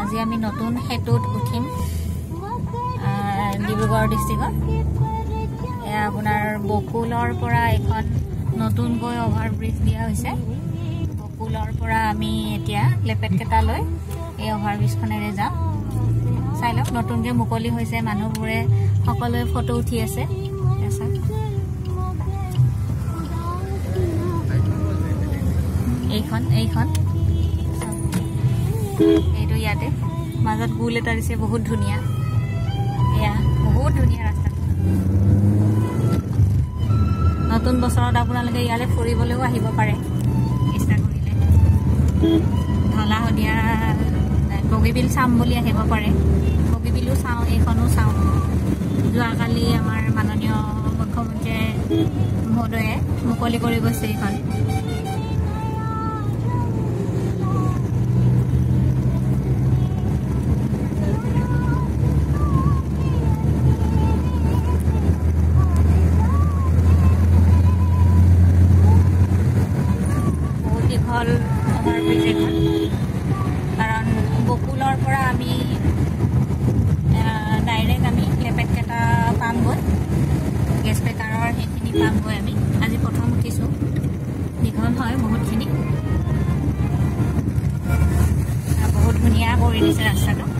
আজি আমি নতুন সেতুত উঠিম ডিব্ৰুগড় ডিষ্ট্ৰিক্টত। এয়া আপোনাৰ বকুলৰ পৰা এখন নতুনকৈ অভাৰ ব্ৰিজ দিয়া হৈছে। বকুলৰ পৰা আমি এতিয়া লেপেটকেইটালৈ এই অভাৰ ব্ৰিজখনেৰে যাম। চাই লওক নতুনকৈ মুকলি হৈছে মানুহবোৰে সকলোৱে ফটো উঠি আছে। এইখন এইখন। এইটো ইয়াতে। মাজত গোল এটা দিছে বহুত ধুনীয়া। এয়া বহুত ধুনীয়া ৰাস্তা। নতুন বছৰত আপোনালোকে ইয়ালৈ ফুৰিবলৈও আহিব পাৰে। ইচ্ছা কৰিলে। ঢলা শদিয়া বগীবিল চাম বুলি আহিব পাৰে। বগীবিলো চাওঁ এইখনো চাওঁ। যোৱাকালি আমাৰ মাননীয় মুখ্যমন্ত্ৰীয়ে মহোদয়ে মুকলি কৰি গৈছে এইখন। দীঘল অভাৰব্ৰিজ এখন কাৰণ বকুলৰ পৰা আমি ডাইৰেক্ট আমি লেপেটকেইটা পামগৈ। গেছ পেকাৰৰ সেইখিনি পামগৈ আমি। আজি প্ৰথম উঠিছোঁ। দীঘল হয় বহুতখিনি। বহুত ধুনীয়া কৰি দিছে ৰাস্তাটো।